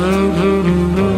Mm-hmm.